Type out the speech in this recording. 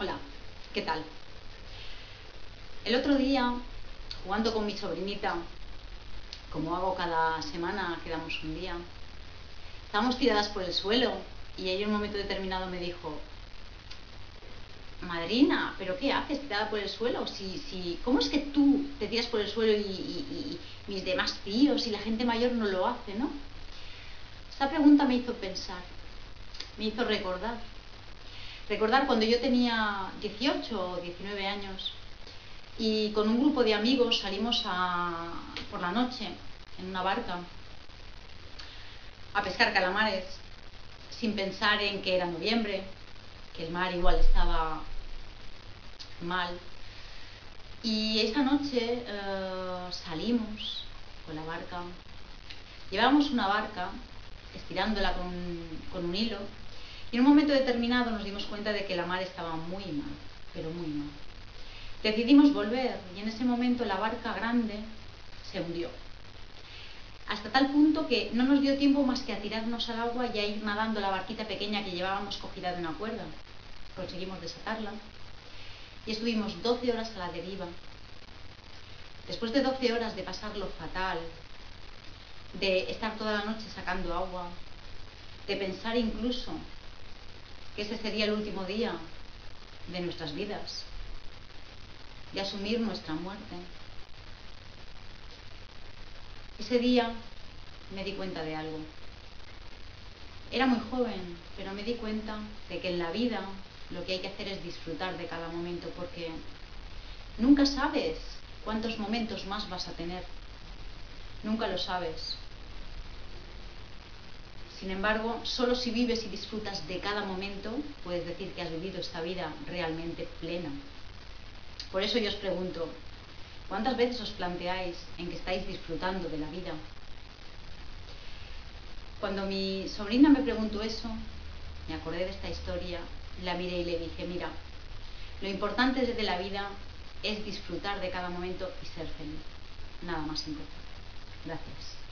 Hola, ¿qué tal? El otro día, jugando con mi sobrinita, como hago cada semana, quedamos un día, estábamos tiradas por el suelo y ella en un momento determinado me dijo, Madrina, ¿pero qué haces tirada por el suelo? Si, si, ¿Cómo es que tú te tiras por el suelo y, y mis demás tíos y la gente mayor no lo hace, no? Esta pregunta me hizo pensar, me hizo recordar recordar cuando yo tenía 18 o 19 años y con un grupo de amigos salimos por la noche en una barca a pescar calamares sin pensar en que era noviembre, que el mar igual estaba mal. Y esa noche eh, salimos con la barca, llevábamos una barca estirándola con un hilo y en un momento determinado nos dimos cuenta de que la mar estaba muy mal, pero muy mal. Decidimos volver y en ese momento la barca grande se hundió. Hasta tal punto que no nos dio tiempo más que a tirarnos al agua y a ir nadando la barquita pequeña que llevábamos cogida de una cuerda. Conseguimos desatarla y estuvimos 12 horas a la deriva. Después de 12 horas de pasarlo fatal, de estar toda la noche sacando agua, de pensar incluso que ese sería el último día de nuestras vidas, de asumir nuestra muerte. Ese día me di cuenta de algo. Era muy joven, pero me di cuenta de que en la vida lo que hay que hacer es disfrutar de cada momento porque nunca sabes cuántos momentos más vas a tener. Nunca lo sabes. Sin embargo, solo si vives y disfrutas de cada momento, puedes decir que has vivido esta vida realmente plena. Por eso yo os pregunto, ¿cuántas veces os planteáis en que estáis disfrutando de la vida? Cuando mi sobrina me preguntó eso, me acordé de esta historia, la miré y le dije, mira, lo importante de la vida es disfrutar de cada momento y ser feliz. Nada más importante. Gracias.